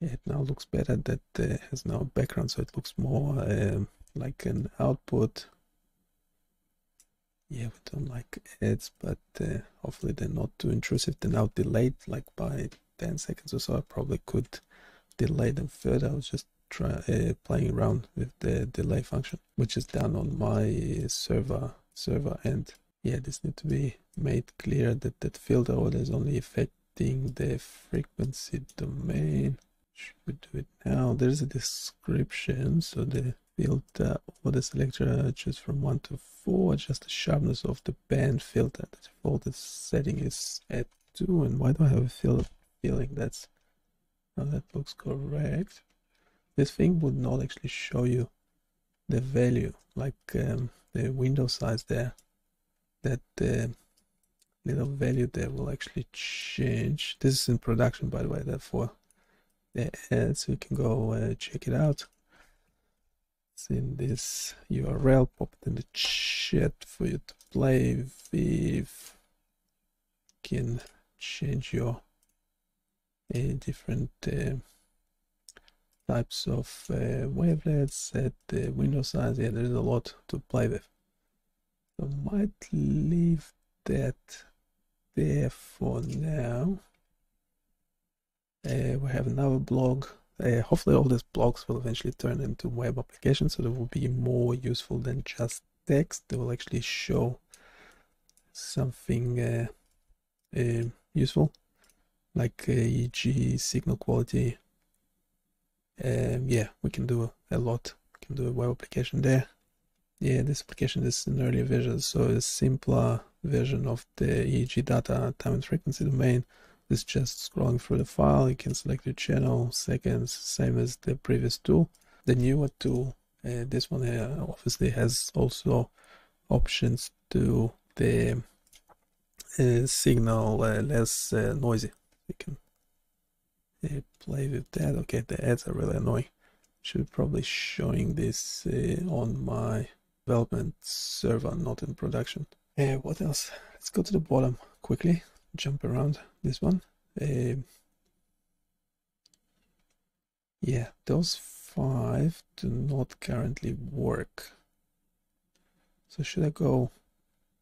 it now looks better that uh, has now background so it looks more um, like an output. Yeah we don't like ads but uh, hopefully they're not too intrusive. They're now delayed like by 10 seconds or so. I probably could delay them further. I was just try uh, playing around with the delay function which is done on my server server end. Yeah this need to be made clear that that filter order is only affecting the frequency domain should do it now? There's a description. So the filter order selector choose from 1 to 4 adjust the sharpness of the band filter. The default setting is at 2 and why do i have a feel, feeling that's now that looks correct. This thing would not actually show you the value like um, the window size there. That the little value there will actually change. This is in production by the way therefore and so you can go uh, check it out. It's in this url pop it in the chat for you to play with. Can change your uh, different uh, types of uh, wavelets set the window size. Yeah there's a lot to play with. So might leave that there for now uh, we have another blog. Uh, hopefully all these blogs will eventually turn into web applications so they will be more useful than just text. They will actually show something uh, uh useful like uh, e.g. signal quality. Um, yeah, we can do a lot. We can do a web application there. Yeah, this application is an earlier version, so a simpler version of the EEG data time and frequency domain is just scrolling through the file. You can select your channel, seconds, same as the previous tool. The newer tool, uh, this one here obviously has also options to the uh, signal uh, less uh, noisy. You can uh, play with that. Okay, the ads are really annoying. Should probably showing this uh, on my development server, not in production. what else? Let's go to the bottom quickly jump around this one. Uh, yeah, those five do not currently work. So should I go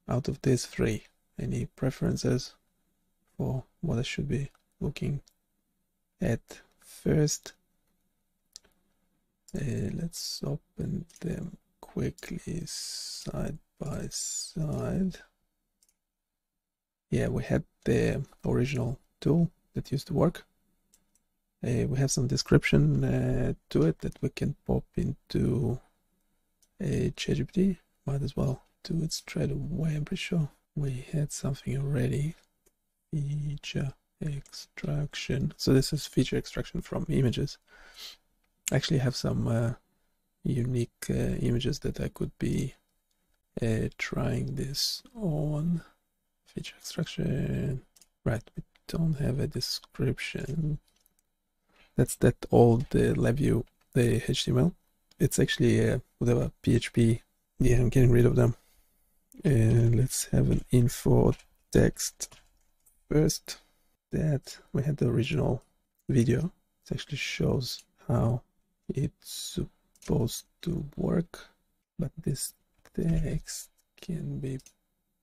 out of these three? Any preferences for what I should be looking at first? Uh, let's open them quickly side by side yeah, we had the original tool that used to work. Uh, we have some description uh, to it that we can pop into a ChatGPT. Might as well do it straight away. I'm pretty sure we had something already. Feature extraction. So this is feature extraction from images. I actually have some uh, unique uh, images that I could be uh, trying this on feature extraction. Right, we don't have a description. That's that old uh, LabVIEW, the HTML. It's actually uh, whatever PHP. Yeah, I'm getting rid of them. And let's have an info text first. That we had the original video. It actually shows how it's supposed to work, but this text can be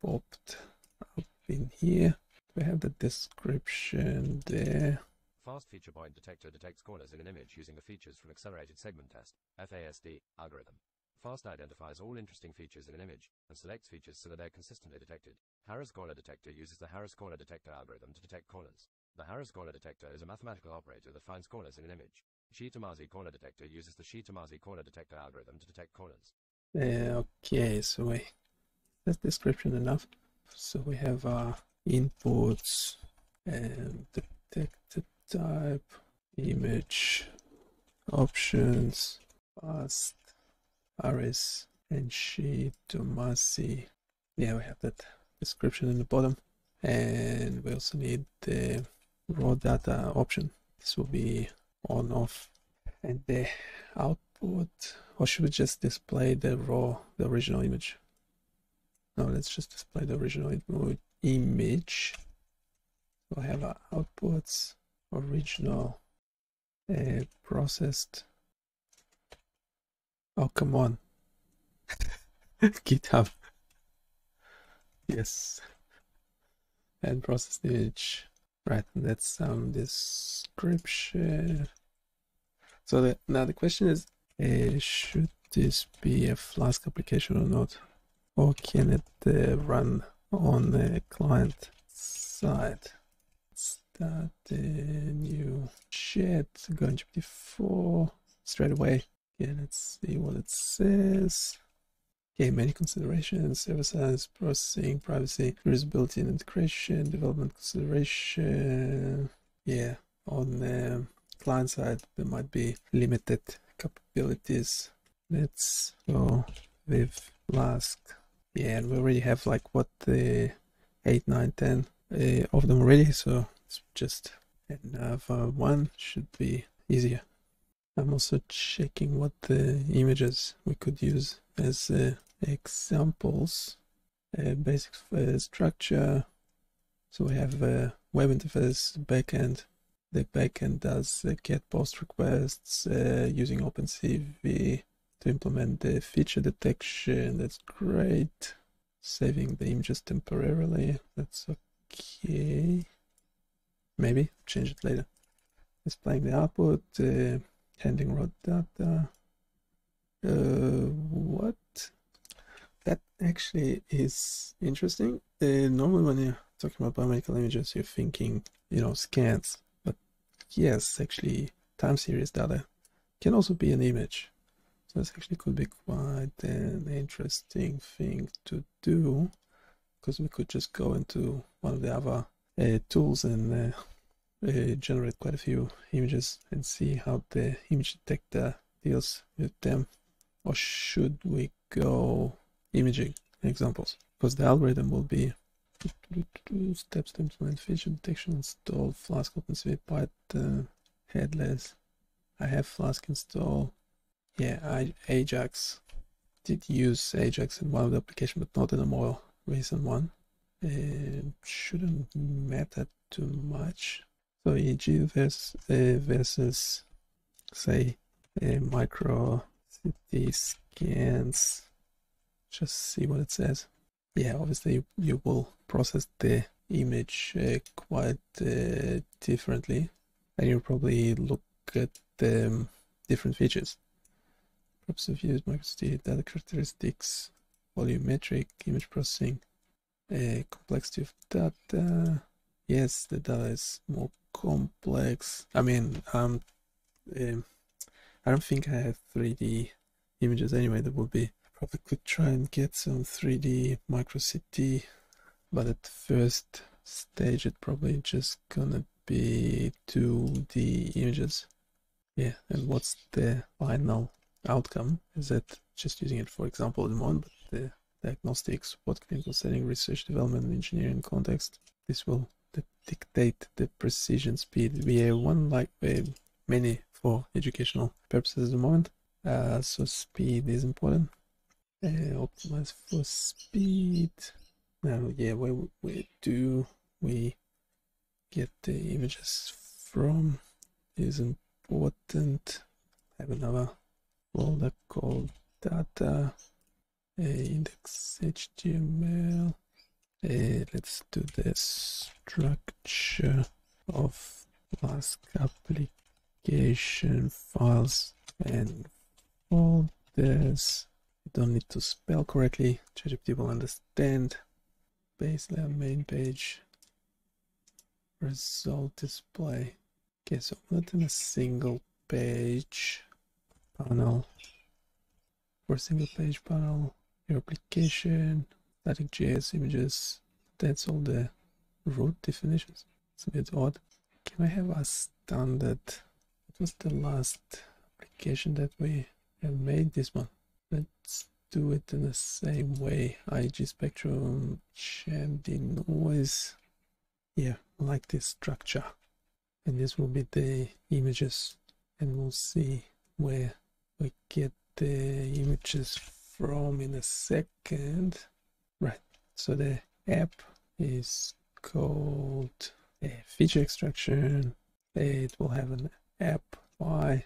popped in here. We have the description there. Fast feature point detector detects corners in an image using the features from accelerated segment test FAST algorithm. FAST identifies all interesting features in an image and selects features so that they're consistently detected. Harris corner detector uses the Harris corner detector algorithm to detect corners. The Harris corner detector is a mathematical operator that finds corners in an image. Shi-Tomasi corner detector uses the Shi-Tomasi corner detector algorithm to detect corners. Uh, okay, so we, that's description enough. So we have our inputs and detected type, image, options, fast, Harris, and Shi-Tomasi. Yeah, we have that description in the bottom. And we also need the raw data option. This will be on off. And the output, or should we just display the raw, the original image? Now let's just display the original image. So I have our outputs, original uh, processed. Oh, come on. GitHub. Yes. And processed image. Right, that's some description. So the, now the question is, uh, should this be a Flask application or not? Or can it uh, run on the client side? Start a new chat, go into GPT-4 straight away. Okay, let's see what it says. Okay, many considerations, server size, processing, privacy, reusability and integration, development consideration. Yeah, on the client side, there might be limited capabilities. Let's go with Flask. Yeah, and we already have like what the 8, 9, 10 uh, of them already, so it's just another one should be easier. I'm also checking what the images we could use as uh, examples. Uh, basic uh, structure. So we have a web interface backend. The backend does uh, get post requests uh, using OpenCV to implement the feature detection. That's great. Saving the images temporarily. That's okay. Maybe change it later. Displaying the output. Uh, handling raw data. Uh, what? That actually is interesting. Uh, normally, when you're talking about biomedical images, you're thinking, you know, scans. But yes, actually, time series data can also be an image. So this actually could be quite an interesting thing to do because we could just go into one of the other uh, tools and uh, uh, generate quite a few images and see how the image detector deals with them. Or should we go imaging examples? Because the algorithm will be steps to implement feature detection install flask Open OpenCV python headless. I have flask install yeah I, ajax did use ajax in one of the application but not in a more recent one it shouldn't matter too much so EEG versus, uh, versus say a micro CT scans. Just see what it says. Yeah, obviously you, you will process the image uh, quite uh, differently, and you'll probably look at the um, different features. Perhaps of use microCT data characteristics, volumetric image processing, uh, complexity of data. Yes, the data is more complex. I mean, um, um, I don't think I have 3D images anyway. That would be probably could try and get some 3D micro CT, but at first stage, it probably just gonna be 2D images. Yeah, and what's the final outcome? Is that just using it for example in one, but the diagnostics, what clinical setting, research, development, engineering context, this will dictate the precision speed. We have one like many for educational purposes at the moment. Uh, so speed is important. Uh, optimize for speed. Now, yeah, where, where do we get the images from is important. I have another folder called data index html uh, let's do the structure of Flask application files and folders. You don't need to spell correctly. ChatGPT will understand. Base layer main page. Result display. Okay, so not in a single page panel. For single page panel, your application, static JS images. That's all the root definitions. It's a bit odd. Can I have a standard? What was the last application that we have made? This one. Let's do it in the same way. EEG spectrum, Shandy noise. Yeah, like this structure. And this will be the images. And we'll see where we get the images from in a second. Right, so the app is called a feature extraction. It will have an app modify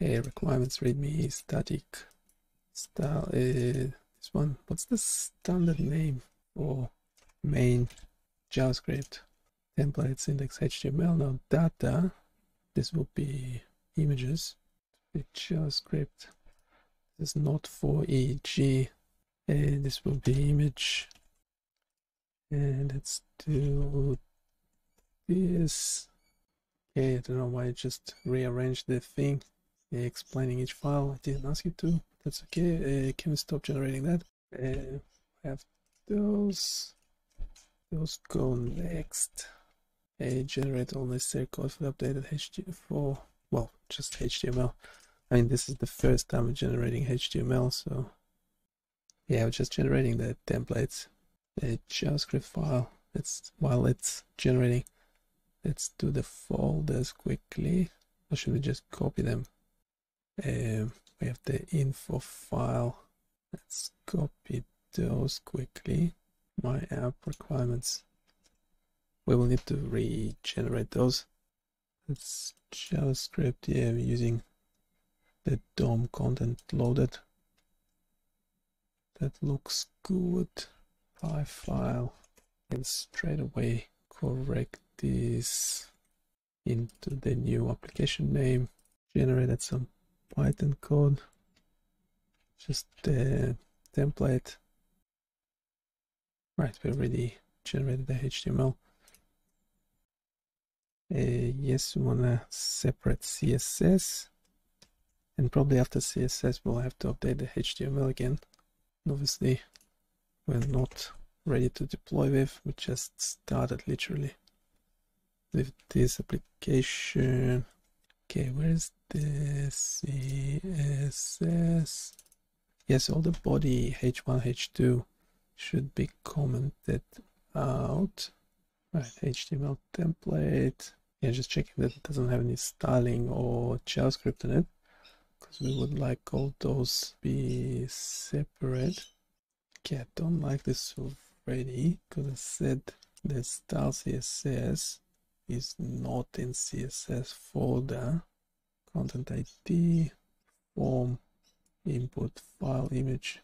a requirements readme static style. Uh, this one, what's the standard name for main JavaScript templates index HTML? Now data, this will be images. The JavaScript is not for EEG. And this will be image. And let's do this. Okay, I don't know why I just rearranged the thing, explaining each file. I didn't ask you to. That's okay. Uh, can we stop generating that? Uh, have those. Those go next. Uh, generate all necessary code for the updated HTML. Well, just HTML. I mean, this is the first time I'm generating HTML, so yeah, I'm just generating the templates. A JavaScript file. It's while it's generating. Let's do the folders quickly. Or should we just copy them? Um, we have the info file. Let's copy those quickly. My app requirements. We will need to regenerate those. It's JavaScript. Yeah, we're using the DOM content loaded. That looks good. By file and straight away correct this into the new application name. Generated some Python code. Just the template. Right, we already generated the HTML. Uh, yes, we wanna separate CSS and probably after CSS we'll have to update the HTML again. Obviously we're not ready to deploy with, we just started literally with this application. Okay, where is the CSS? Yes, all the body H1, H2 should be commented out. Right, HTML template. Yeah, just checking that it doesn't have any styling or JavaScript in it because we would like all those be separate. Okay, I don't like this already because I said the style CSS is not in CSS folder. Content ID, form, input file image,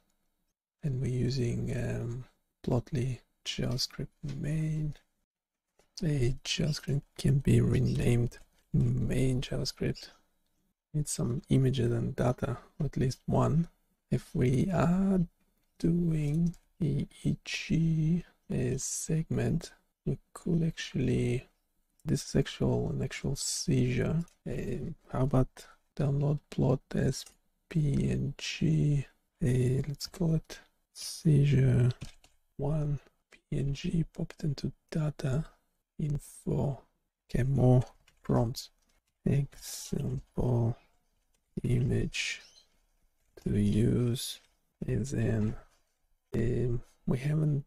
and we're using um, Plotly JavaScript main. A JavaScript can be renamed main JavaScript need some images and data, at least one. If we are doing EEG a segment, we could actually, this is actual an actual seizure. Uh, how about download plot as PNG? Uh, let's call it seizure one PNG. Pop it into data info. Okay, more prompts. Example image to use is in um, we haven't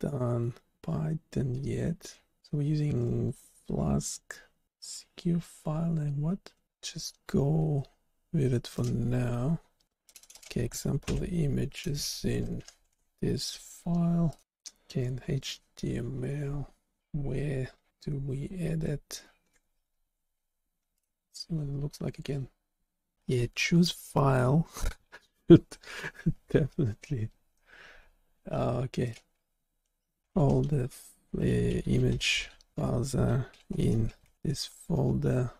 done python yet. So we're using flask secure file and what? Just go with it for now. Okay example the image is in this file. Okay in html where do we edit see what it looks like again yeah, choose file. Definitely. Uh, okay. All the uh, image files are in this folder.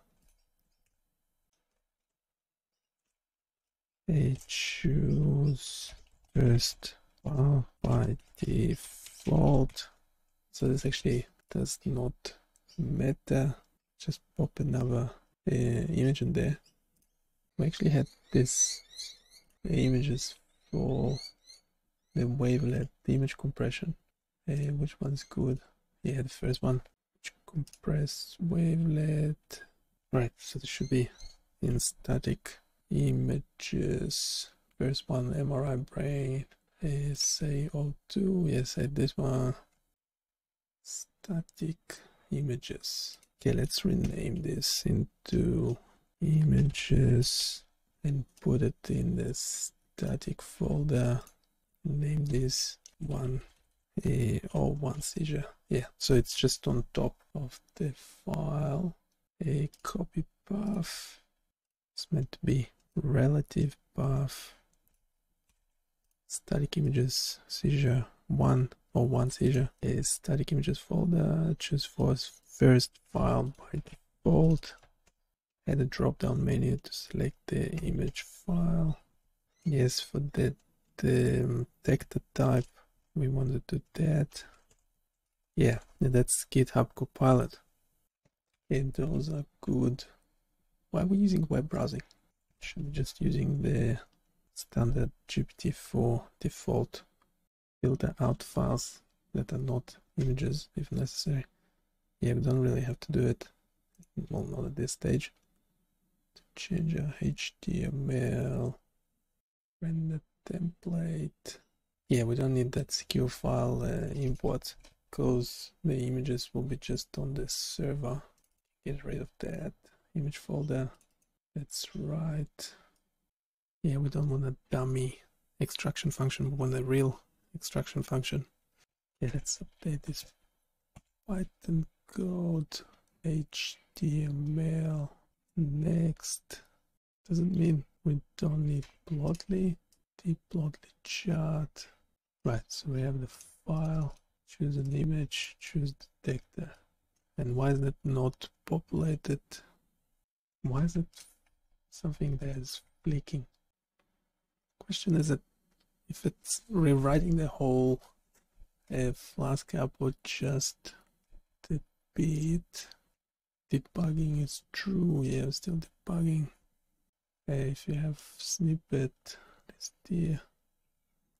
I choose first file by default. So this actually does not matter. Just pop another uh, image in there we actually had this images for the wavelet, the image compression. Uh, which one's good? Yeah, the first one. Compress wavelet. Right, so this should be in static images. First one, MRI brain. Uh, say O2. Yes, say this one. Static images. Okay, let's rename this into images and put it in the static folder. Name this one a or one seizure. Yeah so it's just on top of the file. A copy path. It's meant to be relative path. Static images seizure one or one seizure is static images folder choose for first file by default add a drop down menu to select the image file. Yes for that the um, vector type we want to do that. Yeah that's github copilot. And those are good. Why are we using web browsing? Should be just using the standard GPT-4 default filter out files that are not images if necessary. Yeah, we don't really have to do it. Well, not at this stage. To change our HTML render template. Yeah, we don't need that secure file uh, import because the images will be just on the server. Get rid of that image folder. That's right. Yeah, we don't want a dummy extraction function, we want a real extraction function. Yeah, let's update this Python code HTML next. Doesn't mean we don't need plotly, deep plotly chart. Right, so we have the file, choose an image, choose detector. And why is that not populated? Why is it something that is flicking? question is that if it's rewriting the whole uh, Flask app or just the bit debugging is true yeah still debugging. Uh, if you have snippet let's see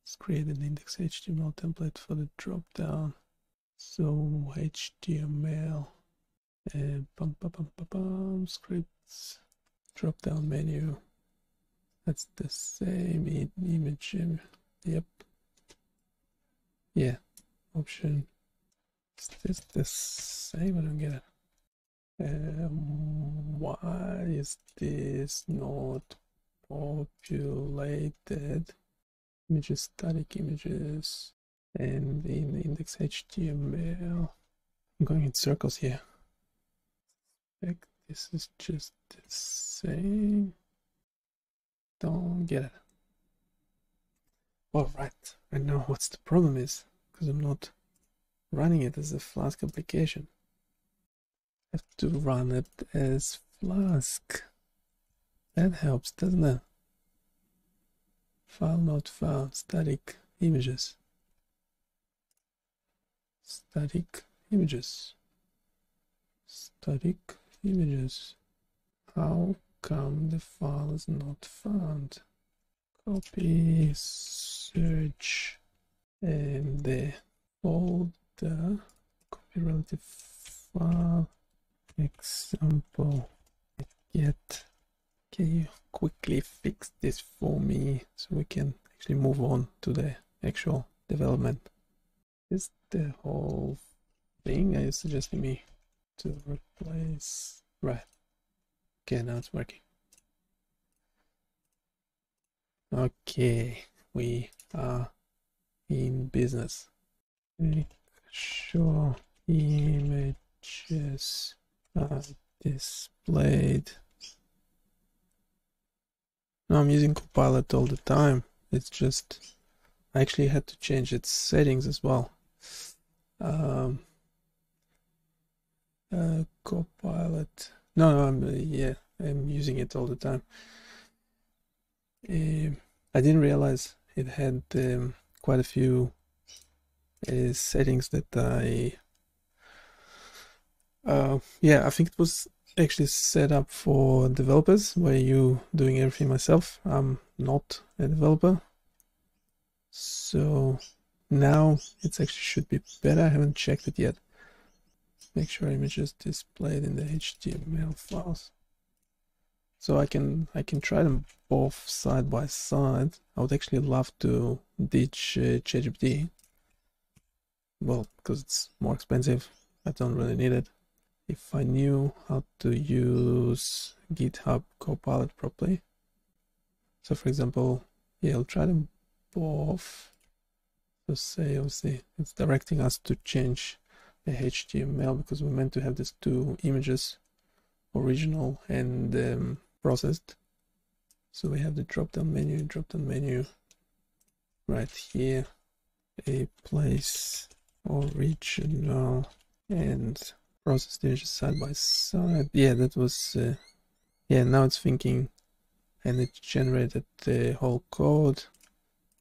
let's create an index html template for the drop down so html and bum, bum, bum, bum, bum, scripts drop down menu that's the same image. Yep. Yeah. Option. Is this the same? I don't get it. Um, why is this not populated? Images, static images, and in index HTML. I'm going in circles here. Like This is just the same. Don't get it. All right, I know what's the problem is because I'm not running it as a Flask application. I have to run it as Flask. That helps, doesn't it? File not found, static images. Static images. Static images. How come the file is not found? Copy, search, and the folder, copy relative file, example, get. Can you quickly fix this for me so we can actually move on to the actual development? Is the whole thing? Are you suggesting me to replace? Right. Okay, now it's working. Okay, we are in business. Sure images are displayed. Now I'm using Copilot all the time. It's just, I actually had to change its settings as well. Um, uh, Copilot no, no, I'm uh, yeah, I'm using it all the time. Uh, I didn't realize it had um, quite a few uh, settings that I. Uh, yeah, I think it was actually set up for developers where you doing everything myself. I'm not a developer, so now it actually should be better. I haven't checked it yet make sure images displayed in the HTML files. So I can I can try them both side by side. I would actually love to ditch uh. Well, because it's more expensive. I don't really need it. If I knew how to use GitHub Copilot properly. So for example, yeah, I'll try them both. So say obviously it's directing us to change HTML because we meant to have these two images, original and um, processed. So we have the drop down menu, drop down menu right here, a place original and process images side by side. Yeah, that was, uh, yeah, now it's thinking and it generated the whole code.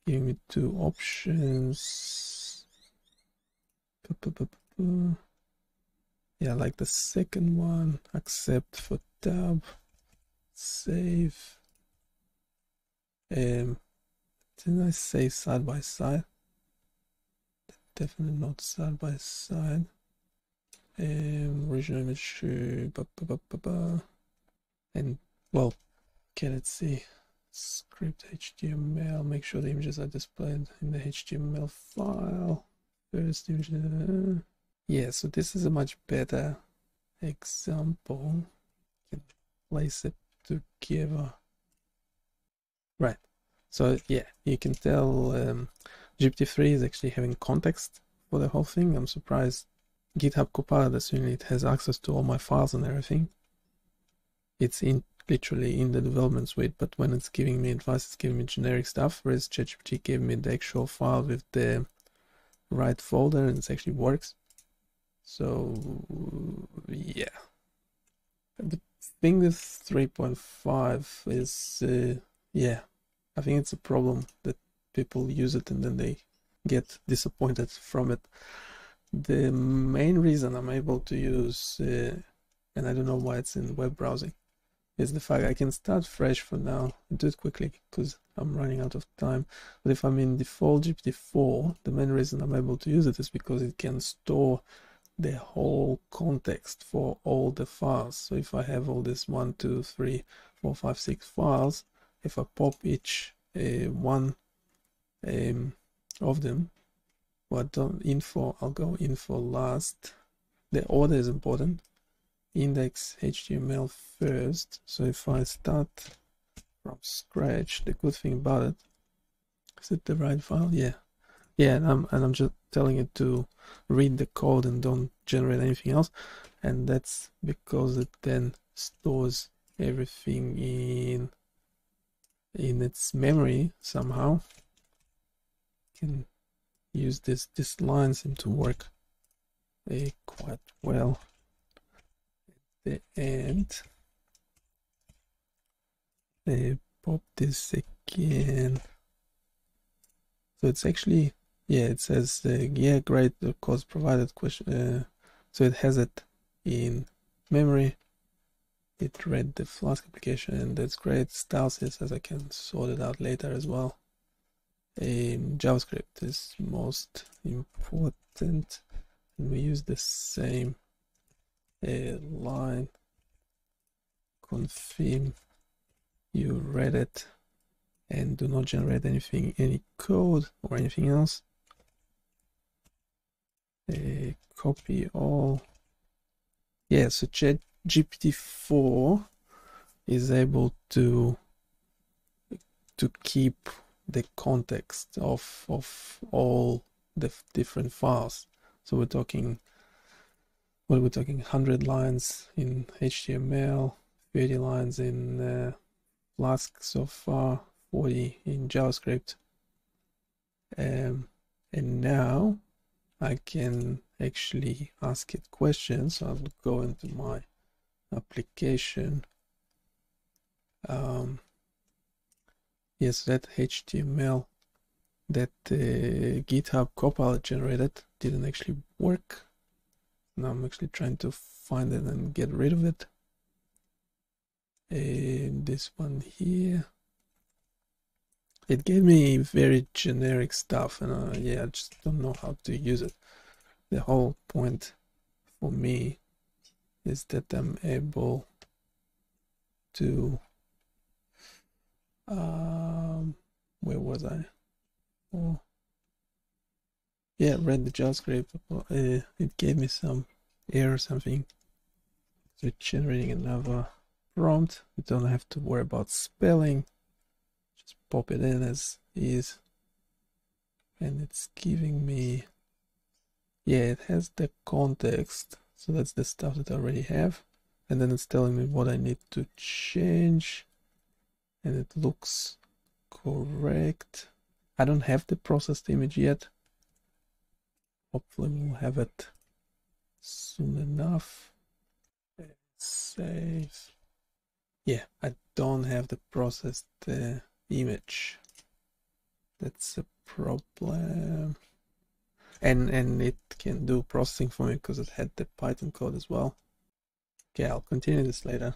Give me two options. Yeah, like the second one, accept for tab, save. Um, didn't I say side by side? Definitely not side by side. Um, original image, and well, okay, let's see. Script HTML, make sure the images are displayed in the HTML file. First image, uh, yeah, so this is a much better example. Can place it together. Right. So yeah, you can tell um, GPT-3 is actually having context for the whole thing. I'm surprised GitHub Copilot, assuming it has access to all my files and everything. It's in literally in the development suite, but when it's giving me advice, it's giving me generic stuff, whereas ChatGPT gave me the actual file with the right folder and it actually works. So yeah, the thing with 3.5 is uh, yeah, I think it's a problem that people use it and then they get disappointed from it. The main reason I'm able to use, uh, and I don't know why it's in web browsing, is the fact I can start fresh for now and do it quickly because I'm running out of time. But if I'm in default GPT-4, the main reason I'm able to use it is because it can store the whole context for all the files. So if I have all this one, two, three, four, five, six files, if I pop each uh, one um, of them, what well, info, I'll go info last. The order is important. Index HTML first. So if I start from scratch, the good thing about it, is it the right file? Yeah. Yeah, and I'm, and I'm just telling it to read the code and don't generate anything else. And that's because it then stores everything in in its memory somehow. Can use this this line seem to work uh, quite well. At the end. Uh, pop this again. So it's actually yeah it says uh, yeah great the course provided question uh, so it has it in memory. It read the flask application and that's great. Styles says i can sort it out later as well. Um, javascript is most important and we use the same uh, line. Confirm you read it and do not generate anything any code or anything else uh, copy all. Yeah so chat gpt-4 is able to to keep the context of of all the different files. So we're talking what are we talking 100 lines in html 30 lines in uh, flask so far 40 in javascript. Um, and now I can actually ask it questions. I'll go into my application. Um, yes, that HTML that uh, GitHub Copilot generated didn't actually work. Now I'm actually trying to find it and get rid of it. And this one here it gave me very generic stuff and uh, yeah i just don't know how to use it. The whole point for me is that i'm able to um where was i? Oh. Yeah read the javascript uh, it gave me some error or something. So generating another prompt you don't have to worry about spelling pop it in as is and it's giving me yeah it has the context so that's the stuff that I already have and then it's telling me what I need to change and it looks correct. I don't have the processed image yet. Hopefully we'll have it soon enough. Save. Yeah, I don't have the processed uh, image. That's a problem. And and it can do processing for me because it had the Python code as well. Okay, I'll continue this later.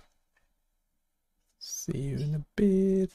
See you in a bit.